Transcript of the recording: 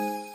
you